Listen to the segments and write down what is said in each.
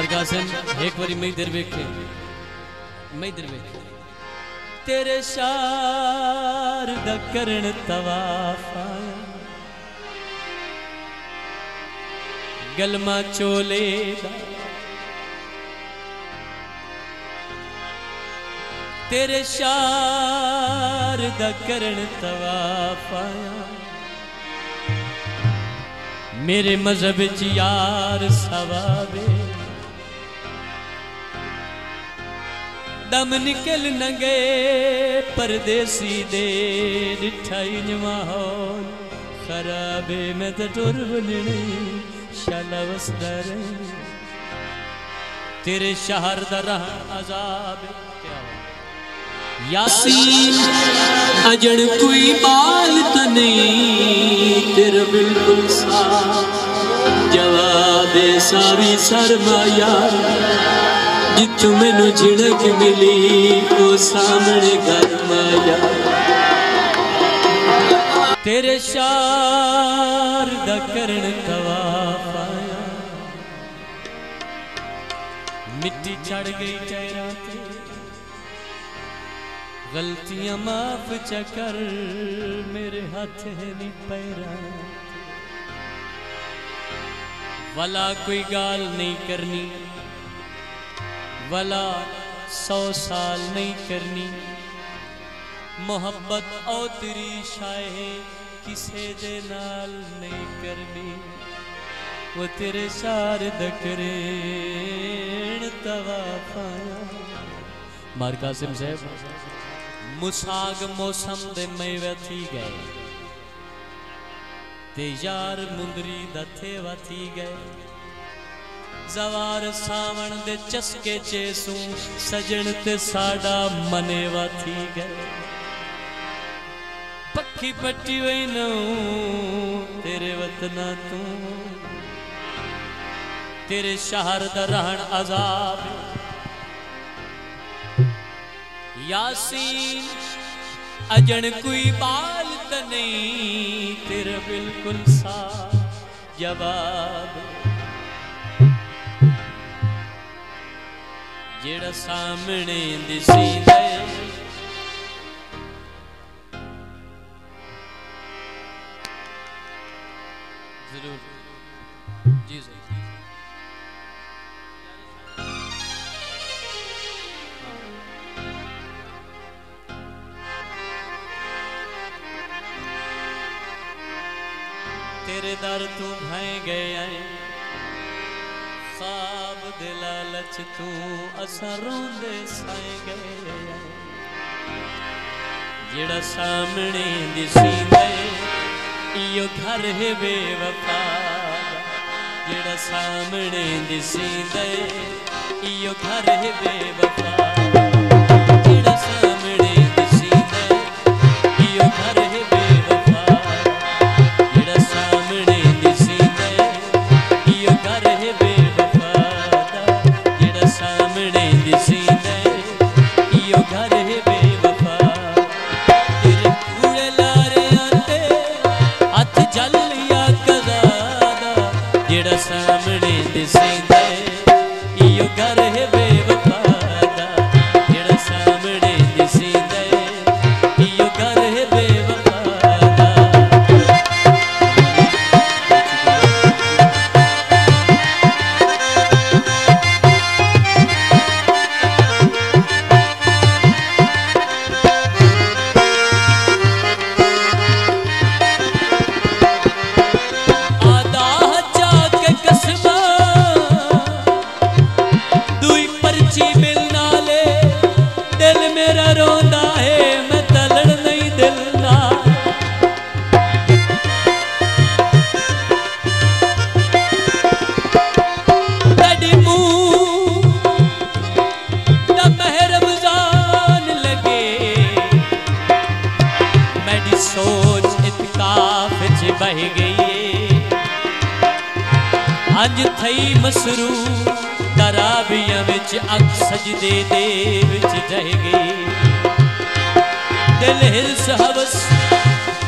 मारगासन, एक बारी मैं इधर वेखे। मैं इधर वेखे। तेरे शार दा तवाफ गलमा चोले तेरे शार दा तवाफ मेरे मज़हब च यार सवाबे दम निकल न गए, परदेसी दे डिठाई माहौल। खराबे मैं तो टुर बनने तेरे शहर दा अजाब यासीन अजन कोई बाल तो नहीं, तेरा बिल्कुल साफ़। जवाब सावी सरमाया जिथों मैनू झिड़क मिली वो सामने गरमाया तेरे शार दा करण तवाफ आया मिट्टी चढ़ गई चेहरा ते गलतियाँ माफ़ चकर मेरे हाथ है नी पैरा। वाला कोई गाल नहीं करनी। वला सौ साल नहीं करनी। मोहब्बत और तेरी शाये किसे दे नाल नहीं करनी। वो तेरे शार दकरे तवा पाया मार कासिम साहब, मुसाग मौसम दे मेवे थी गए। ते यार मुंदरी दथे वथी गए। जवार सावण दे चस्के चेसू, सजन ते साडा मने वथी गए पक्की पट्टी वही तेरे वतना तू। तेरे शहर दा रहन अजाब यासीन, अजन कोई बाल त नहीं, तेरा बिल्कुल सा जवाब। जेड़ा सामने दिसी दे ज़रूर। जी सर तेरे दर तू भाए गए आए ਦੇ ਲਾਲਚ ਤੂੰ ਅਸਾਂ ਰੋਂਦੇ ਸਾਏ ਗਏ ਜਿਹੜਾ ਸਾਹਮਣੇ ਦਿਸੀ ਗਏ ਇਹੋ ਘਰ ਹੈ ਬੇਵਫਾ ਜਿਹੜਾ ਸਾਹਮਣੇ ਦਿਸੀ ਗਏ ਇਹੋ ਘਰ ਹੈ ਬੇਵਫਾ ਜਿਹੜਾ ਖਰਾਬੀਆਂ ਵਿੱਚ ਅੱਖ ਸਜਦੇ ਦੇ ਵਿੱਚ ਰਹਿ ਗਈ। ਦਿਲ ਹਿਰਸ ਹਵਸ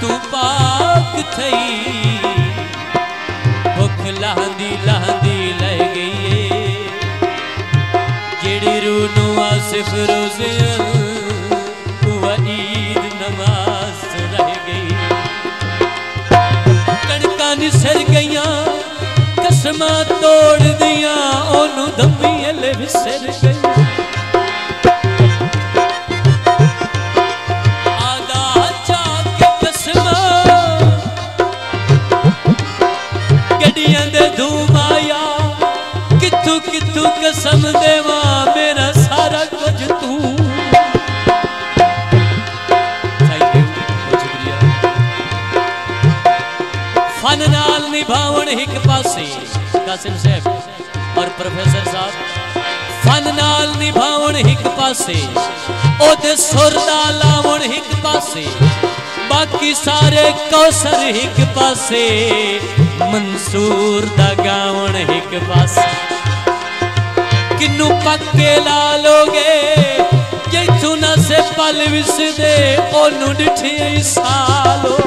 ਤੂੰ ਪਾਕ ਥਈ। ਭੁੱਖ ਲਹੰਦੀ ਲਹੰਦੀ ਲੈ ਗਈ ਏ। ਜਿਹੜੀ ਰੂਹ ਨੂੰ ਆਸਿਫ ਰੋਜ਼ਿਆਂ ਨਿਭਾਉਣ ਇੱਕ ਪਾਸੇ ਕਾਸਿਮ ਸਾਹਿਬ ਔਰ ਪ੍ਰੋਫੈਸਰ ਸਾਹਿਬ ਫਨ ਨਾਲ ਨਿਭਾਉਣ ਇੱਕ ਪਾਸੇ ਉਹਦੇ ਸੁਰ ਦਾ ਲਾਵਣ ਇੱਕ ਪਾਸੇ ਬਾਕੀ ਸਾਰੇ ਕੌਸਰ ਇੱਕ ਪਾਸੇ ਮਨਸੂਰ ਦਾ ਗਾਵਣ ਇੱਕ ਪਾਸੇ ਕਿੰਨੂੰ ਪੱਕੇ ਲਾ ਲੋਗੇ ਜੈਥੋਂ ਨਾ ਸੇ ਪਲ ਵਿਸਦੇ ਉਹਨੂੰ ਡਿਠੇ ਸਾਲੋ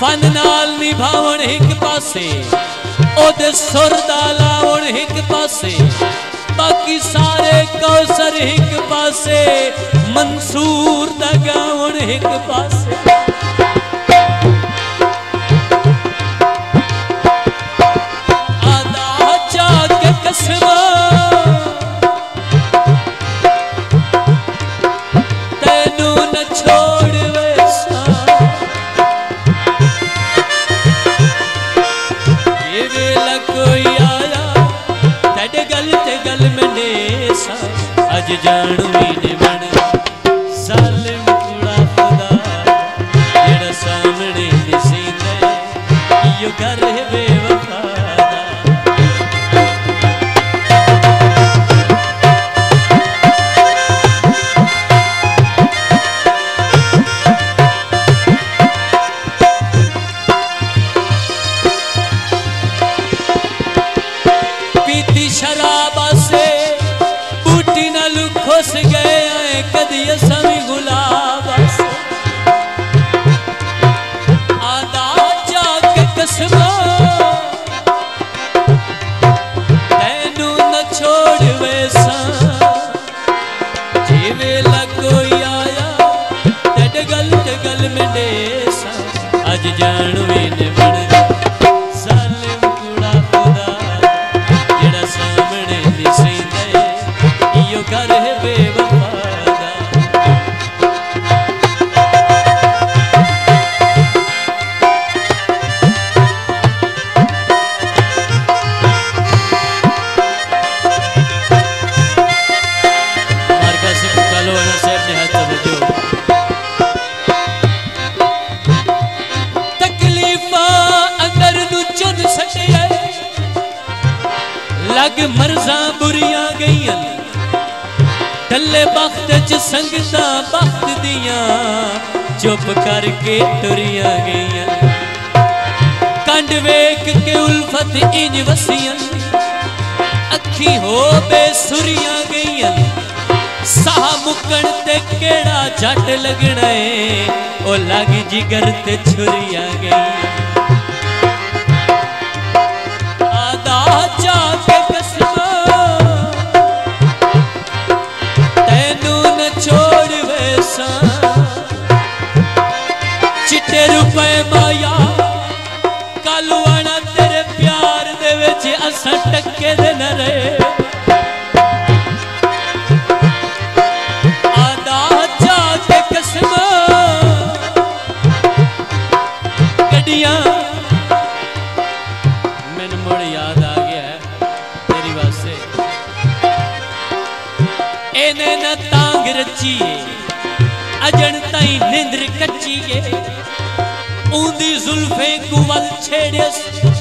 ਫਨ ਨਾਲ ਨਿਭਾਵਣ ਇੱਕ ਪਾਸੇ ਉਹਦੇ ਸੁਰ ਦਾ ਲਾਵਣ ਇੱਕ ਪਾਸੇ ਬਾਕੀ ਸਾਰੇ ਕੌਸਰ ਇੱਕ ਪਾਸੇ ਮਨਸੂਰ ਦਾ ਗਾਵਣ ਇੱਕ ਪਾਸੇ ਕੋਈ ਆਇਆ? ਤੁਹਾਡੇ ਗੱਲ ਤੇ ਗੱਲ ਮੰਨੇਸਾ ਅੱਜ ਜਾਣੂ ਵੀ ਨੇ ਬਣ मर्जा बुरिया गई टल्ले बख्त च संगता बख्त दिया चुप करके टुरिया गई कंड वेख के उल्फत इंज वसिया अखी हो बेसुरिया गई सह मुकण ते केड़ा झट लगना है ओ लग जिगर ते छुरिया गई के दिन याद आ गया तेरी वास्ते इन्हें अजन ताई निंद्र कच्ची ऊंदी जुल्फे कुवल छेड़स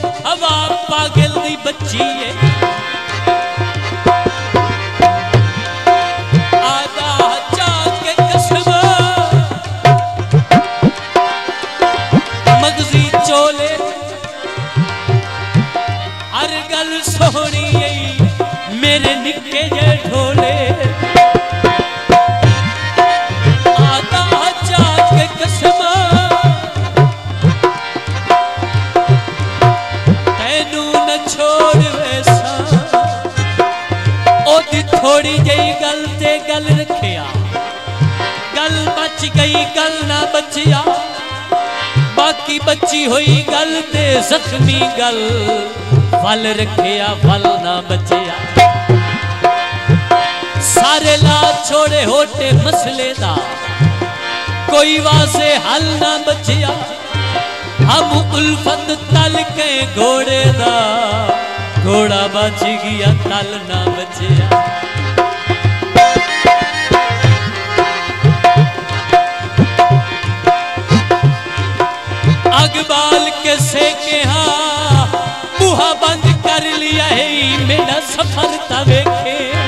पागल दी बच्ची है। मगजी चोले। हर गल सोहनी मेरे निके जे ढोले बची हुई गल ते जख्मी गल। फल रखिया फल ना बचिया सारे ला छोड़े होटे मसले दा। कोई वासे हल ना बचिया हम उल्फत तल के घोड़े दा। घोड़ा बच गया, तल ना बचिया अग से के हाँ बंद कर लिया है मेरा सफ़र तवेखे आदा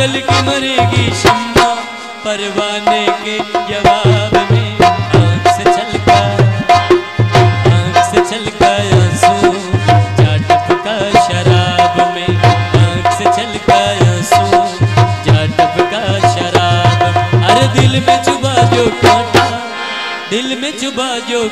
जल के मरेगी शम्मा, परवाने के जवाब में आँख से छलका आँख से छलका आँसू जा टपका शराब में आँख से छलका आँसू जा टपका शराब। अरे दिल में चुबा जो कांटा, दिल में चुबा जो